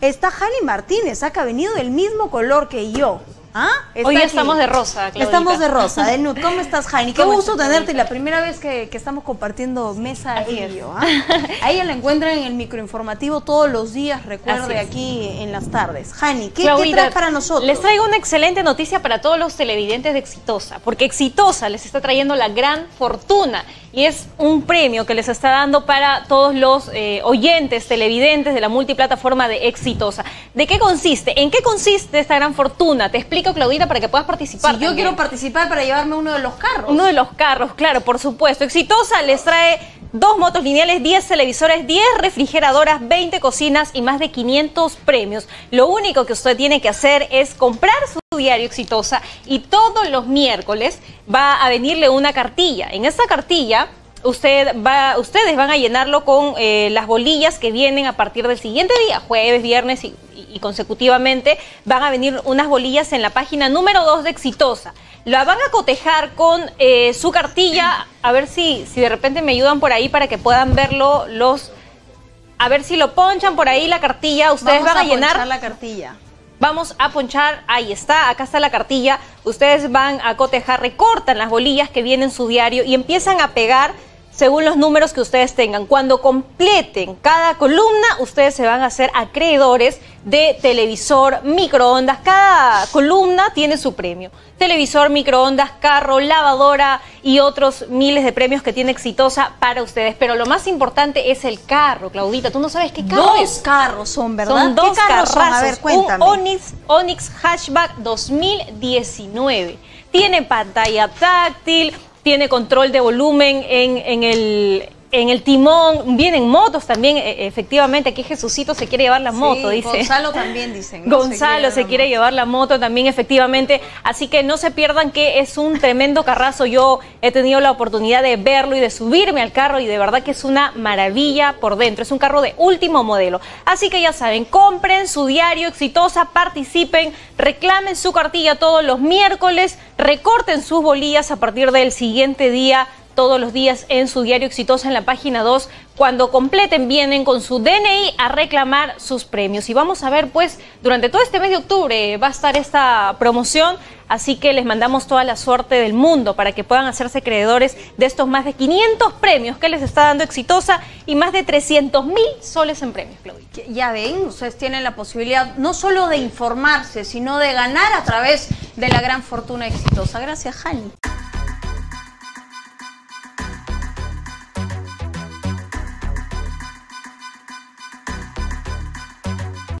Está Jani Martínez, ha venido del mismo color que yo. ¿Ah? Está Hoy estamos de rosa. Estamos de rosa, de nude. ¿Cómo estás, Jani? Qué gusto tenerte. La primera vez que, estamos compartiendo mesa y yo. ¿ah? A ella la encuentran en el microinformativo todos los días, recuerde, aquí en las tardes. Jani, ¿qué, ¿qué traes para nosotros? Les traigo una excelente noticia para todos los televidentes de Exitosa, porque Exitosa les está trayendo la gran fortuna y es un premio que les está dando para todos los eh, oyentes, televidentes de la multiplataforma de Exitosa. ¿De qué consiste? ¿En qué consiste esta gran fortuna? Te explico, Claudita, para que puedas participar. Si yo quiero participar para llevarme uno de los carros. Uno de los carros, claro, por supuesto. Exitosa les trae dos motos lineales, 10 televisores, 10 refrigeradoras, 20 cocinas y más de 500 premios. Lo único que usted tiene que hacer es comprar su diario exitosa y todos los miércoles va a venirle una cartilla. En esta cartilla usted va, ustedes van a llenarlo con eh, las bolillas que vienen a partir del siguiente día, jueves, viernes y, consecutivamente van a venir unas bolillas en la página número 2 de Exitosa. La van a cotejar con eh, su cartilla, a ver si, si de repente me ayudan por ahí para que puedan verlo los... A ver si lo ponchan por ahí la cartilla, ustedes van a, llenar... la cartilla. Vamos a ponchar, ahí está, acá está la cartilla. Ustedes van a cotejar, recortan las bolillas que vienen en su diario y empiezan a pegar según los números que ustedes tengan. Cuando completen cada columna, ustedes se van a hacer acreedores de televisor, microondas. Cada columna tiene su premio. Televisor, microondas, carro, lavadora y otros miles de premios que tiene Exitosa para ustedes. Pero lo más importante es el carro, Claudita. Tú no sabes qué carro Dos carros son, ¿verdad? Son dos carros A ver, cuéntame. Un Onix, Onix Hatchback 2019. Tiene pantalla táctil, tiene control de volumen en, en, el, en el timón, vienen motos también, e, efectivamente, aquí Jesucito se quiere llevar la moto, dice. Gonzalo también dicen. Gonzalo se quiere, llevar la moto también, efectivamente, así que no se pierdan que es un tremendo carrazo, yo he tenido la oportunidad de verlo y de subirme al carro y de verdad que es una maravilla por dentro, es un carro de último modelo, así que ya saben, compren su diario exitosa, participen, reclamen su cartilla todos los miércoles, recorten sus bolillas a partir del siguiente día todos los días en su diario Exitosa en la página 2. Cuando completen vienen con su DNI a reclamar sus premios. Y vamos a ver, pues, durante todo este mes de octubre va a estar esta promoción. Así que les mandamos toda la suerte del mundo para que puedan hacerse creedores de estos más de 500 premios que les está dando Exitosa y más de 300 mil soles en premios, Claudia. Ya ven, ustedes tienen la posibilidad no solo de informarse, sino de ganar a través de la gran fortuna exitosa. Gracias, Jani.